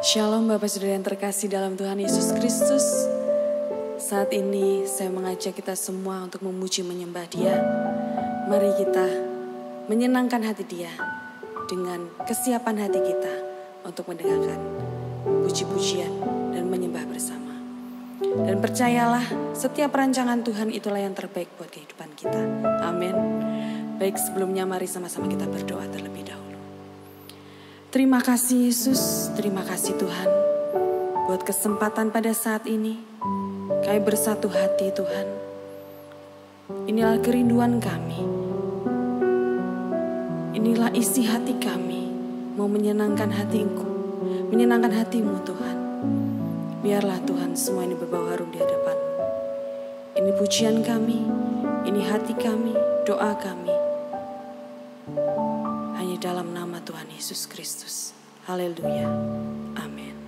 Shalom Bapak Saudara yang terkasih dalam Tuhan Yesus Kristus. Saat ini saya mengajak kita semua untuk memuji menyembah dia. Mari kita menyenangkan hati dia dengan kesiapan hati kita untuk mendengarkan puji-pujian dan menyembah bersama. Dan percayalah setiap rancangan Tuhan itulah yang terbaik buat kehidupan kita. Amin. Baik sebelumnya mari sama-sama kita berdoa terlebih dahulu. Terima kasih Yesus, terima kasih Tuhan buat kesempatan pada saat ini. Kami bersatu hati Tuhan. Inilah kerinduan kami. Inilah isi hati kami. Mau menyenangkan hatiku, menyenangkan hatimu Tuhan. Biarlah Tuhan semua ini berbau harum di hadapan. Ini pujian kami, ini hati kami, doa kami dalam nama Tuhan Yesus Kristus. Haleluya. Amin.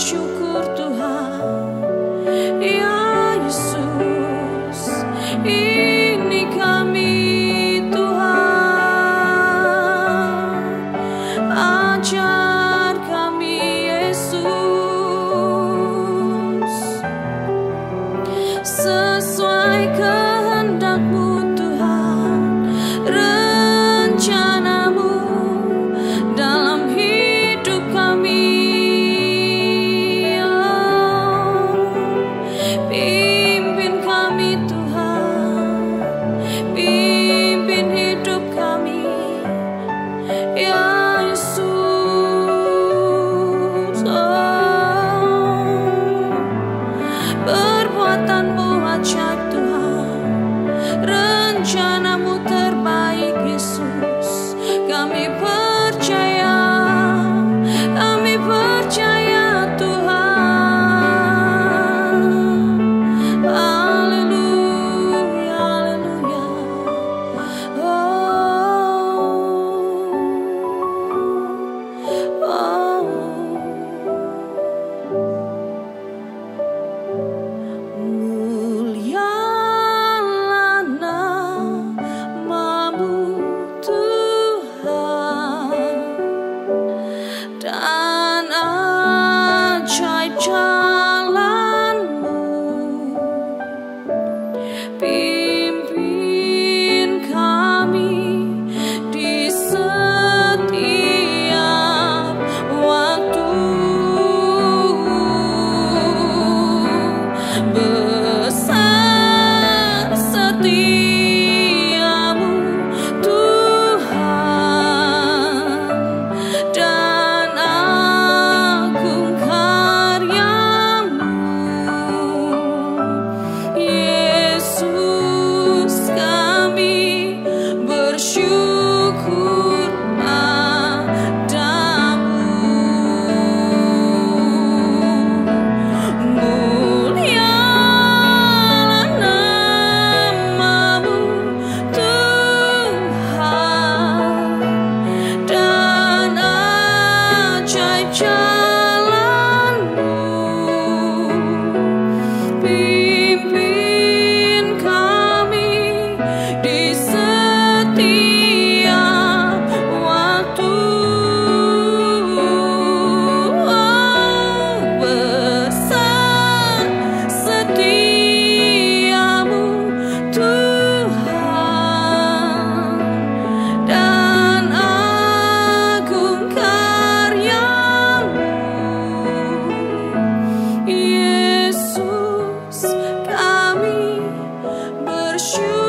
shoot you